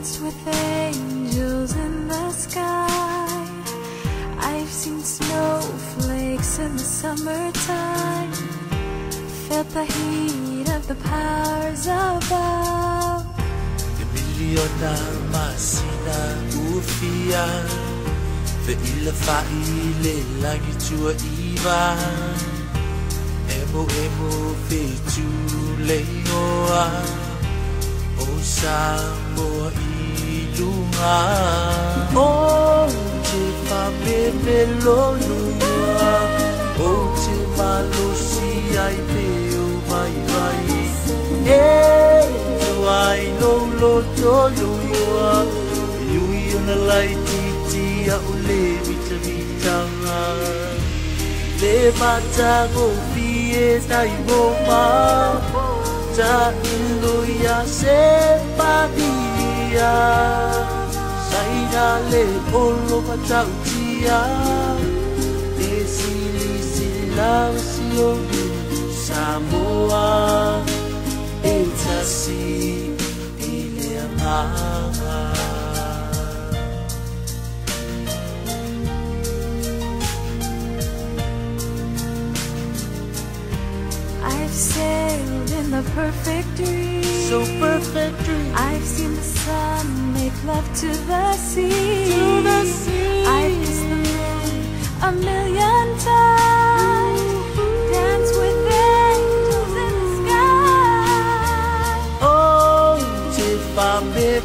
danced with angels in the sky. I've seen snowflakes in the summertime. Felt the heat of the powers above. sambo ilunga O te fa bebe lo lunga O te malo si e ai peo mai vai E tu ai lo lo to lunga Yui ona lai ti ti a u le vita vitanga Le mata go fie tai mo ta ilu ya se pa dia sai da le o lo mata utia e si si la si o Samoa sailed in perfect dream. So perfect dream I've seen the sun make love to the sea. To the sea. I've kissed the moon a million times. Dance with angels in the sky. Oh, te fa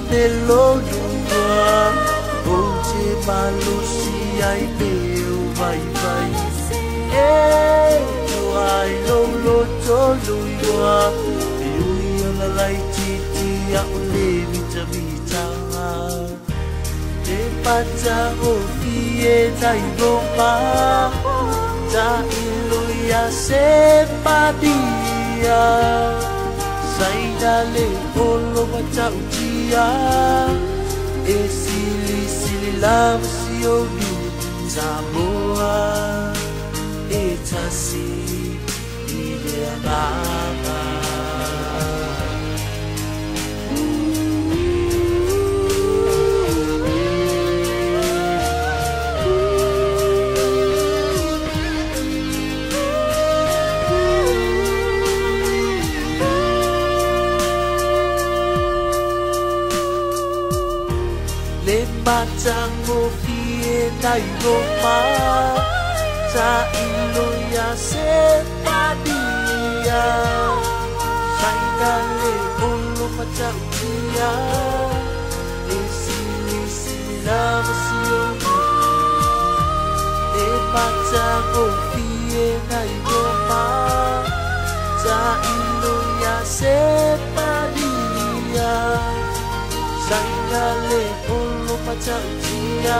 me lo Oh, te malusi ai pe o vai vai lo Iui o la lai ti ti a o le vita vita Te pata o fie tai roma Ta iluia se padia Sai dale olo matau tia E sili sili lava si o du Samoa E tasi i ma chang mo fie nai go ma cha in lo ya se ta đi dia Sangkali ulu macam dia Isi-isi nama siung E paca kofie na igoma Ta ilu ya sepa dia Sangkali ulu macam dia